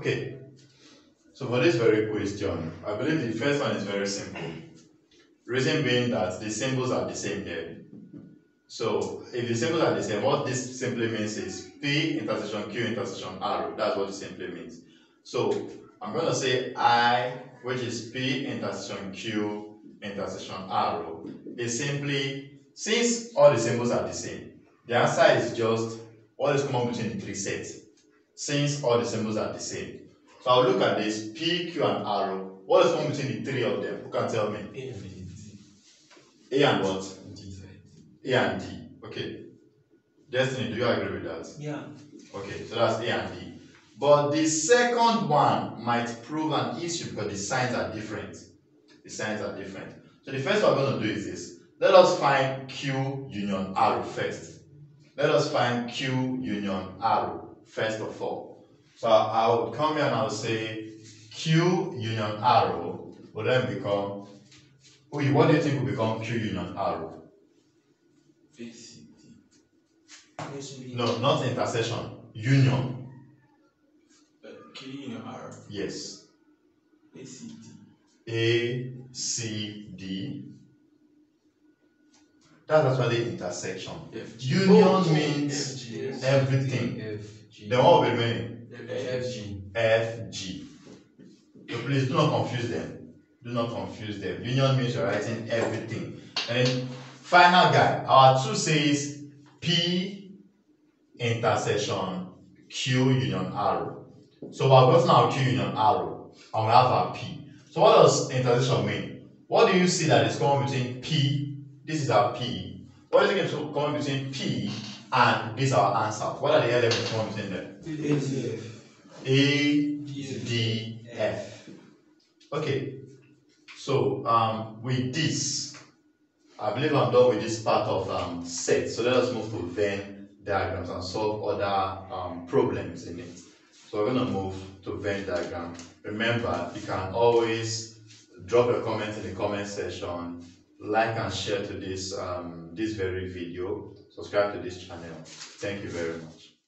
Okay, so for this very question, I believe the first one is very simple. Reason being that the symbols are the same here. So if the symbols are the same, what this simply means is P intersection Q intersection R. That's what it simply means. So I'm going to say I, which is P intersection Q intersection R, is simply, since all the symbols are the same, the answer is just what is common between the three sets, since all the symbols are the same. So I'll look at this P, Q, and R. What is common between the three of them? Who can tell me? A and D. A and what? D. A and D. Okay. Destiny, do you agree with that? Yeah. Okay, so that's A and D. But the second one might prove an issue because the signs are different. The signs are different. So the first one we're going to do is this. Let us find Q union R first. Let us find Q union R first of all. So I would come here and I will say Q union R will then become, Uyi, what do you think will become Q union R? No, not intersection, union. Uh, Q union R. Yes. A C D. A, C, D. That's actually intersection. F G. Union Oh, means F G. Yes. everything. F G. Then what will be remaining? F G. F, G. So please do not confuse them. Do not confuse them. Union means you're writing everything. And then final guy, our two says P intersection Q union R. So we have gotten our Q union R and we have our P. So what does intersection mean? What do you see that is common between P, this is our P. What is it common between P and this is our answer? What are the elements common between them? A D F. A, D, F. Okay, so um, with this, I believe I'm done with this part of um, set. So let us move to Venn diagrams and solve other um, problems in it. So we're going to move to Venn diagram. Remember, you can always drop your comments in the comment section, like and share to this um, this very video, subscribe to this channel. Thank you very much.